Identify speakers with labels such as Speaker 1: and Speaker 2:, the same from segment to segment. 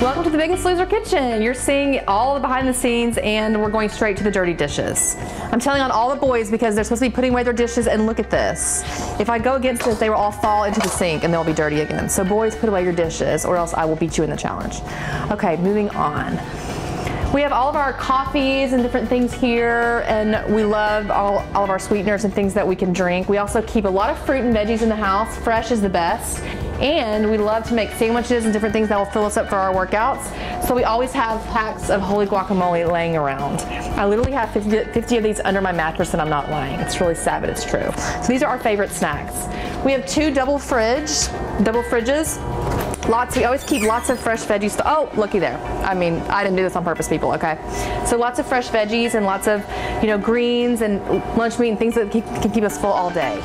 Speaker 1: Welcome to the Biggest Loser Kitchen. You're seeing all the behind the scenes and we're going straight to the dirty dishes. I'm telling on all the boys because they're supposed to be putting away their dishes and look at this. If I go against this, they will all fall into the sink and they'll be dirty again. So boys, put away your dishes or else I will beat you in the challenge. Okay, moving on. We have all of our coffees and different things here, and we love all, all of our sweeteners and things that we can drink. We also keep a lot of fruit and veggies in the house. Fresh is the best. And we love to make sandwiches and different things that will fill us up for our workouts. So we always have packs of Wholly Guacamole laying around. I literally have 50, 50 of these under my mattress and I'm not lying. It's really sad, but it's true. So these are our favorite snacks. We have two double fridge, double fridges. Lots, we always keep lots of fresh veggies. Oh, looky there. I mean, I didn't do this on purpose, people, okay? So lots of fresh veggies and lots of, you know, greens and lunch meat and things that can keep us full all day.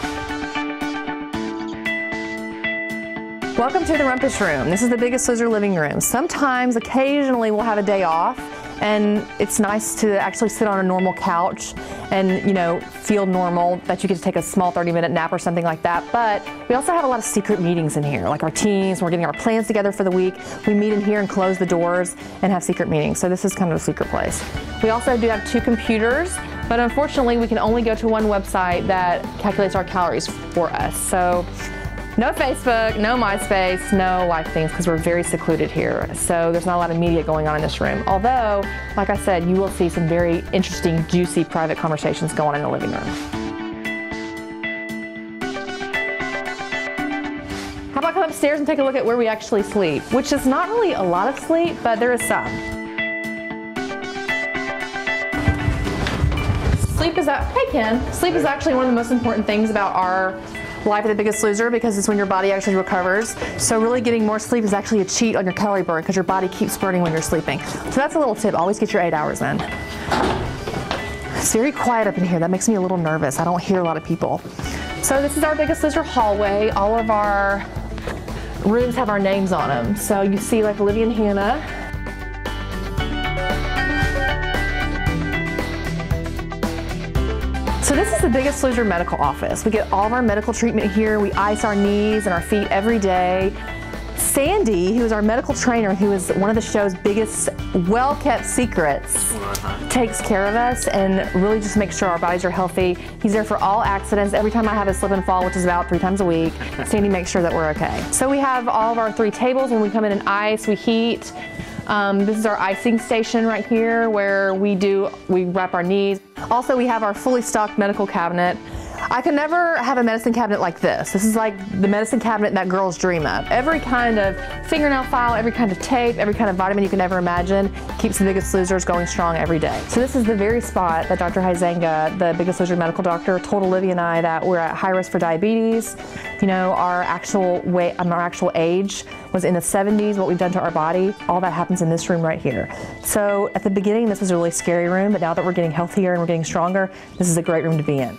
Speaker 1: Welcome to the Rumpus Room. This is the biggest loser living room. Sometimes, occasionally, we'll have a day off and it's nice to actually sit on a normal couch and you know feel normal that you get to take a small 30 minute nap or something like that. But we also have a lot of secret meetings in here like our teams we're getting our plans together for the week. We meet in here and close the doors and have secret meetings. So this is kind of a secret place. We also do have two computers but unfortunately we can only go to one website that calculates our calories for us. So no Facebook, no MySpace, no life things because we're very secluded here. So there's not a lot of media going on in this room. Although, like I said, you will see some very interesting, juicy private conversations going on in the living room. How about come upstairs and take a look at where we actually sleep, which is not really a lot of sleep, but there is some. Sleep is hey Ken, sleep is actually one of the most important things about our Life of the Biggest Loser because it's when your body actually recovers. So really getting more sleep is actually a cheat on your calorie burn because your body keeps burning when you're sleeping. So that's a little tip. Always get your eight hours in. It's very quiet up in here. That makes me a little nervous. I don't hear a lot of people. So this is our Biggest Loser hallway. All of our rooms have our names on them. So you see like Olivia and Hannah, So this is the Biggest Loser medical office. We get all of our medical treatment here. We ice our knees and our feet every day. Sandy, who is our medical trainer, who is one of the show's biggest well-kept secrets, takes care of us and really just makes sure our bodies are healthy. He's there for all accidents. Every time I have a slip and fall, which is about three times a week, Sandy makes sure that we're okay. So we have all of our three tables. When we come in and ice, we heat. Um, this is our icing station right here where we do, we wrap our knees. Also, we have our fully stocked medical cabinet. I can never have a medicine cabinet like this. This is like the medicine cabinet that girls dream of. Every kind of fingernail file, every kind of tape, every kind of vitamin you can ever imagine keeps the biggest losers going strong every day. So this is the very spot that Dr. Huizenga, the biggest loser medical doctor, told Olivia and I that we're at high risk for diabetes. You know, our actual weight, um, our actual age was in the 70s, what we've done to our body. All that happens in this room right here. So at the beginning, this was a really scary room, but now that we're getting healthier and we're getting stronger, this is a great room to be in.